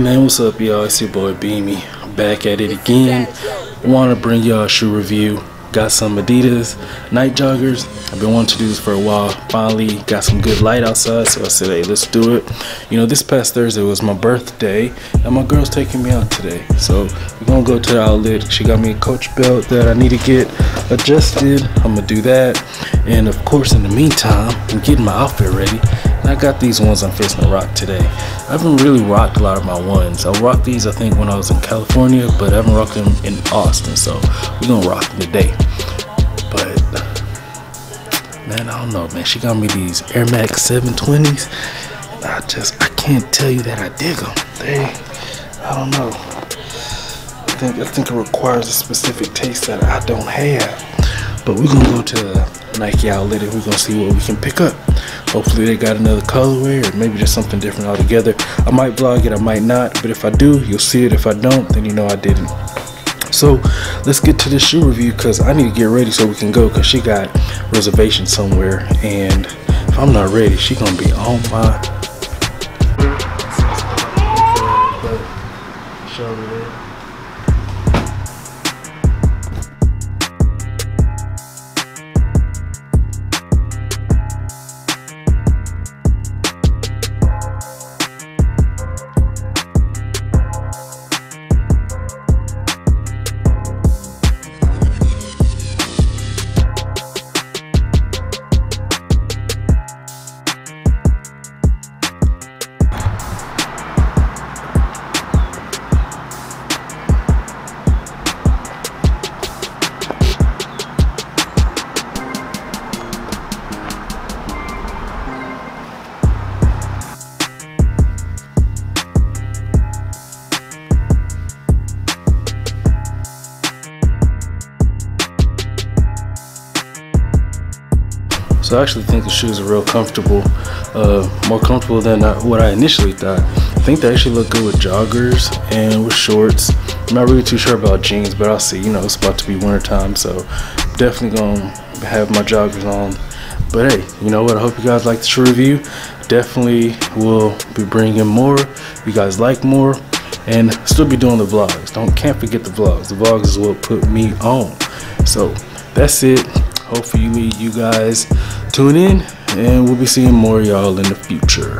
Man, what's up, y'all? It's your boy Bemi. Back at it again. Want to bring y'all a shoe review. Got some Adidas Nite Joggers. I've been wanting to do this for a while. Finally got some good light outside, so I said, hey, let's do it. You know, this past Thursday was my birthday, and my girl's taking me out today. So we're gonna go to the outlet. She got me a Coach belt that I need to get adjusted. I'm gonna do that. And of course, in the meantime, I'm getting my outfit ready. I got these ones I'm facing to rock today. I haven't really rocked a lot of my ones. I rocked these, I think, when I was in California, but I haven't rocked them in Austin. So we're gonna rock them today. But man, I don't know, man. She got me these Air Max 720s. And I just, I can't tell you that I dig them. They, I don't know. I think, I think it requires a specific taste that I don't have. But we're gonna go to Nike outlet and we're gonna see what we can pick up. Hopefully they got another colorway or maybe just something different altogether. I might vlog it, I might not, but if I do, you'll see it. If I don't, then you know I didn't. So let's get to the shoe review because I need to get ready so we can go because she got reservations somewhere and if I'm not ready, she gonna be on my shoulder So I actually think the shoes are real comfortable, uh, more comfortable than I, what I initially thought. I think they actually look good with joggers and with shorts. I'm not really too sure about jeans, but I'll see. You know, it's about to be winter time, so definitely gonna have my joggers on. But hey, you know what? I hope you guys like the shoe review. Definitely will be bringing more. you guys like more, and still be doing the vlogs. Don't can't forget the vlogs. The vlogs is what put me on. So that's it. Hopefully you guys tune in and we'll be seeing more y'all in the future.